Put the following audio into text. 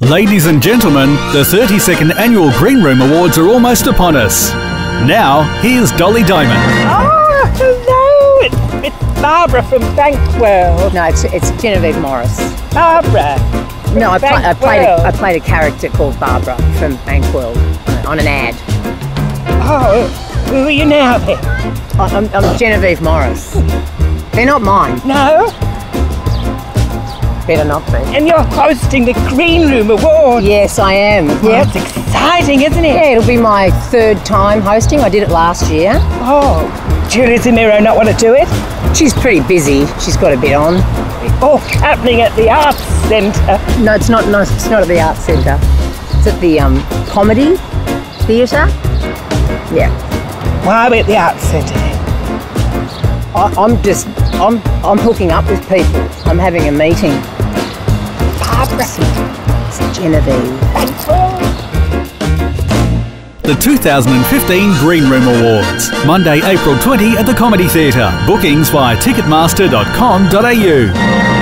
Ladies and gentlemen, the 32nd Annual Green Room Awards are almost upon us. Now, here's Dolly Diamond. Oh, hello! It's, it's Barbara from Bankwest. No, it's, it's Genevieve Morris. Barbara. No, I, pla- I played a, I played a character called Barbara from Bankwest on an ad. Oh, who are you now then? I- I'm, I'm Genevieve Morris. They're not mine. No? Better not be. And you're hosting the Green Room Award. Yes, I am. Well, Yep. It's exciting, isn't it? Yeah, it'll be my third time hosting. I did it last year. Oh, Julia Zemiro not want to do it? She's pretty busy. She's got a bit on. Oh, happening at the Arts Centre. No, it's not. No, it's not at the Arts Centre. It's at the um, Comedy Theatre. Yeah. Why are we at the Arts Centre? I, I'm just. I'm. I'm hooking up with people. I'm having a meeting. Barbara. It's Genevieve. The 2015 Green Room Awards. Monday, April 20 at the Comedy Theatre. Bookings via ticketmaster.com.au.